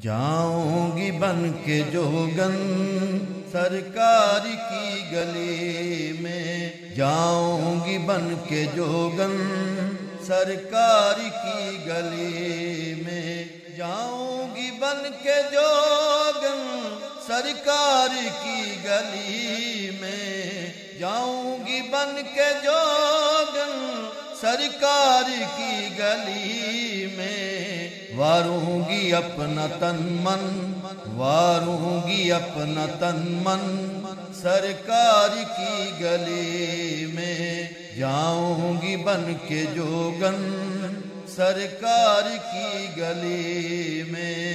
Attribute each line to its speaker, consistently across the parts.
Speaker 1: जाऊँगी बन के जोगन सरकार की गली में। जाऊँगी बन के जोगन सरकार की गली में। जाऊँगी बन के जोगन सरकार की गली में। जाऊँगी बन के जोगन सरकार की गली में। वारूँगी अपना तन मन, वारूँगी अपना तन मन, सरकार की गली में जाऊँगी बन के जोगन, सरकार की गली में।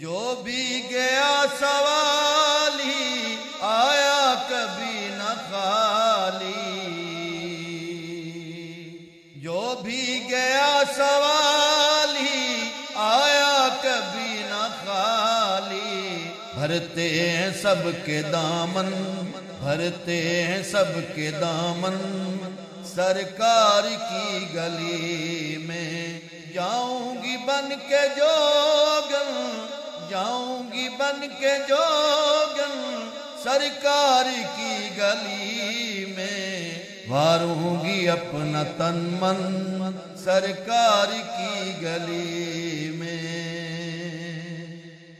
Speaker 1: जो भी गया सवाली आया कभी न खाली। जो भी गया भरते हैं सबके दामन, भरते हैं सबके दामन। सरकार की गली में जाऊँगी बन के जोगन जाऊँगी बन के जोगन सरकार की गली में वारूँगी अपना तन मन, सरकार की गली में।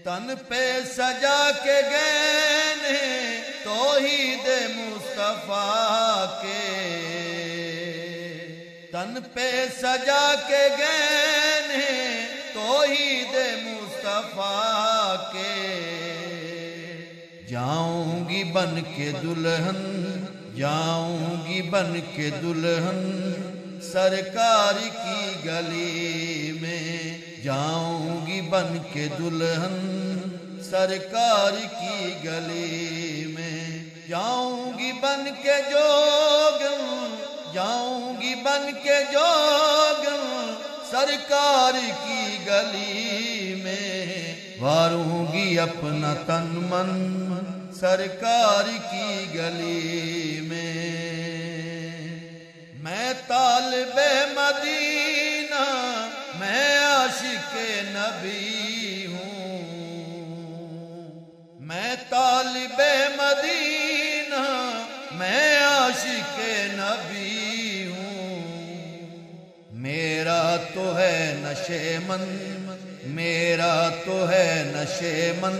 Speaker 1: तन पे सजा के गए तो ही दे मुस्तफ़ा के। तन पे सजा के गए तो ही दे मुस्तफ़ा के। जाऊँगी बन के दुल्हन, जाऊँगी बन के दुल्हन, सरकार की गली में जाऊँगी बन के दुल्हन सरकार की गली में। जाऊँगी बन के जोग, जाऊँगी बन के जोग, सरकार की गली में। वारूँगी अपना तन मन सरकार की गली में। तालबे मदीना, मैं आशिक नबी हूँ। मेरा तो है नशे मन, मेरा तो है नशे मन,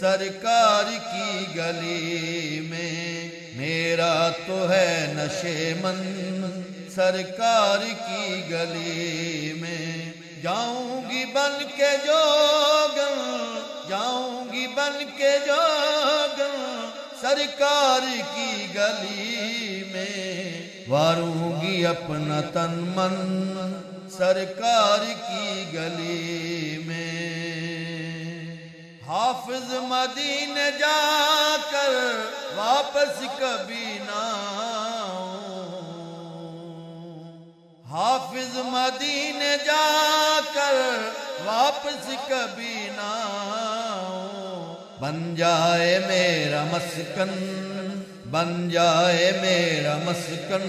Speaker 1: सरकार की गली में। मेरा तो है नशे मन, सरकार की गली में। जाऊँगी बन के जोगन जाऊँगी बन के जोगन सरकार की गली में। वारूँगी अपना तन मन सरकार की गली में। हाफिज मदीन जाकर वापस कभी ना हाफिज मदीन जाकर वापस कभी ना बन जाए मेरा मस्कन, बन जाए मेरा मस्कन,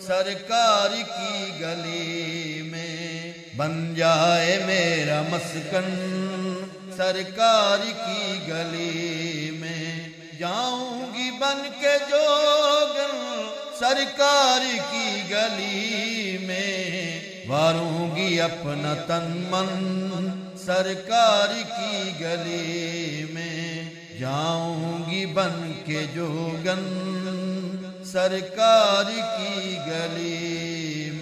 Speaker 1: सरकार की गली में। बन जाए मेरा मस्कन, सरकार की गली में। जाऊँगी बन के जोगन, सरकार की गली में। वारूँगी अपना तन मन सरकार की गली में। जाऊँगी बन के जोगन सरकार की गली